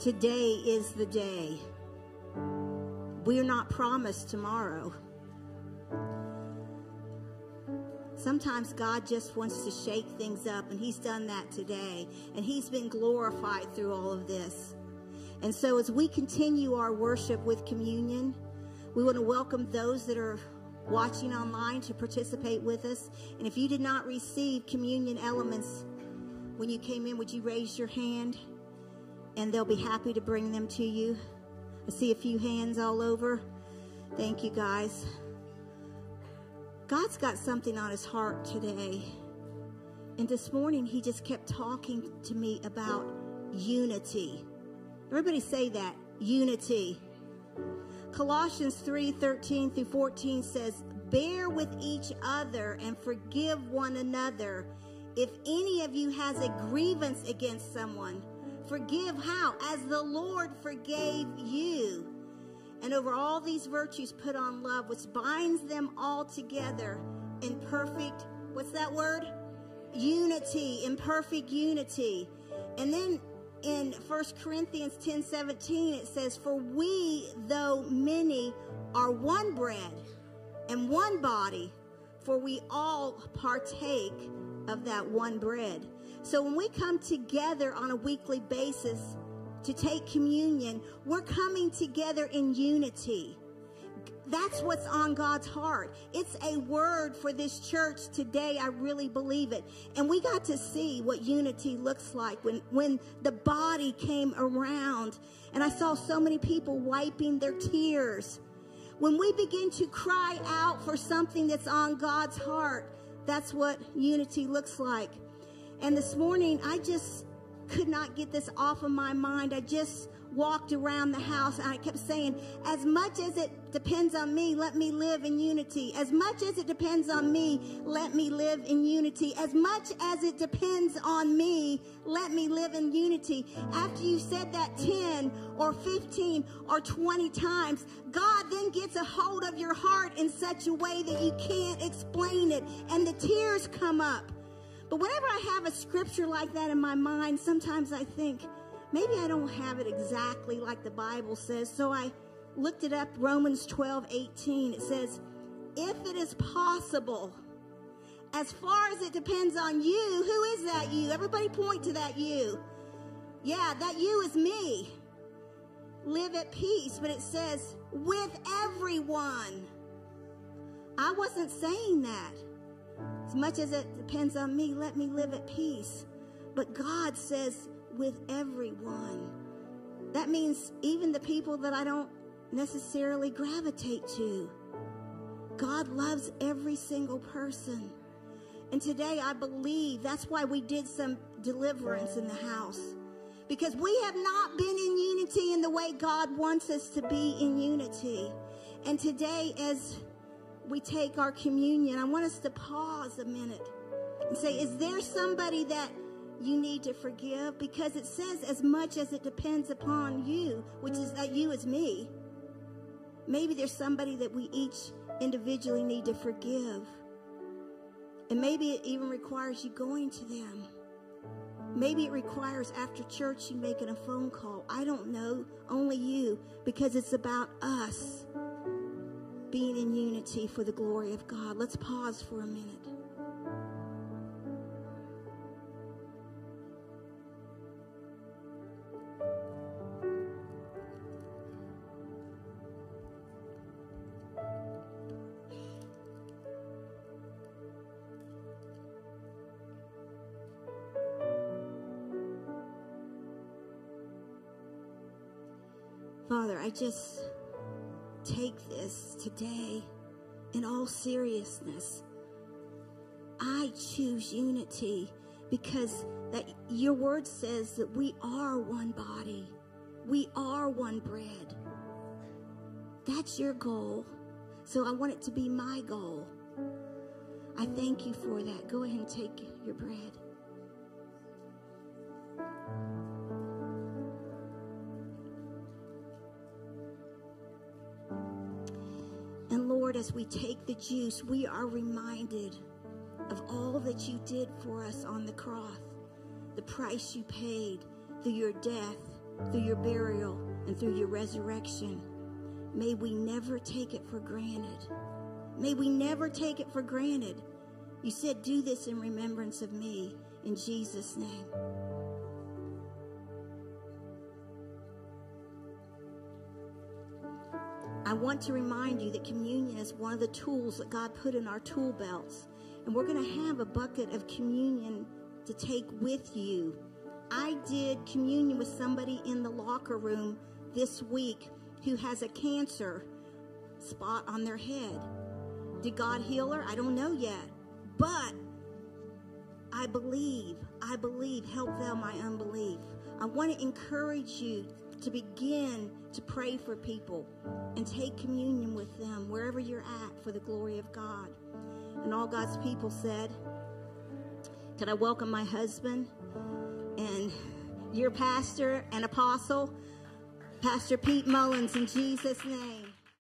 Today is the day. We're not promised tomorrow. Sometimes God just wants to shake things up, and He's done that today. And He's been glorified through all of this. And so, as we continue our worship with communion, we want to welcome those that are watching online to participate with us. And if you did not receive communion elements when you came in, would you raise your hand? And they'll be happy to bring them to you. I see a few hands all over. Thank you, guys. God's got something on his heart today. And this morning, he just kept talking to me about unity. Everybody say that unity. Colossians 3 13 through 14 says, Bear with each other and forgive one another. If any of you has a grievance against someone, forgive how? As the Lord forgave you. And over all these virtues, put on love, which binds them all together in perfect, what's that word? Unity, in perfect unity. And then in 1 Corinthians 10 17, it says, For we, though many, are one bread and one body, for we all partake of that one bread. So when we come together on a weekly basis, to take communion, we're coming together in unity. That's what's on God's heart. It's a word for this church today. I really believe it. And we got to see what unity looks like when, when the body came around. And I saw so many people wiping their tears. When we begin to cry out for something that's on God's heart, that's what unity looks like. And this morning, I just could not get this off of my mind. I just walked around the house and I kept saying, as much as it depends on me, let me live in unity. As much as it depends on me, let me live in unity. As much as it depends on me, let me live in unity. After you said that 10 or 15 or 20 times, God then gets a hold of your heart in such a way that you can't explain it and the tears come up. But whenever I have a scripture like that in my mind, sometimes I think, maybe I don't have it exactly like the Bible says. So I looked it up, Romans 12, 18. It says, if it is possible, as far as it depends on you, who is that you? Everybody point to that you. Yeah, that you is me. Live at peace, but it says, with everyone. I wasn't saying that. As much as it depends on me, let me live at peace. But God says, with everyone. That means even the people that I don't necessarily gravitate to. God loves every single person. And today I believe that's why we did some deliverance in the house. Because we have not been in unity in the way God wants us to be in unity. And today, as we take our communion, I want us to pause a minute and say, Is there somebody that you need to forgive? Because it says, as much as it depends upon you, which is that you is me, maybe there's somebody that we each individually need to forgive. And maybe it even requires you going to them. Maybe it requires after church you making a phone call. I don't know, only you, because it's about us being in unity for the glory of God. Let's pause for a minute. Father, I just take this today in all seriousness. I choose unity because that your word says that we are one body. We are one bread. That's your goal. So I want it to be my goal. I thank you for that. Go ahead and take your bread. Lord, as we take the juice, we are reminded of all that you did for us on the cross, the price you paid through your death through your burial, and through your resurrection. May we never take it for granted. May we never take it for granted. You said, Do this in remembrance of me, in Jesus' name. I want to remind you that communion is one of the tools that God put in our tool belts. And we're going to have a bucket of communion to take with you. I did communion with somebody in the locker room this week who has a cancer spot on their head. Did God heal her? I don't know yet. But I believe, I believe, help thou my unbelief. I want to encourage you to begin to pray for people and take communion with them wherever you're at for the glory of God. And all God's people said, Can I welcome my husband and your pastor and apostle, Pastor Pete Mullins, in Jesus' name?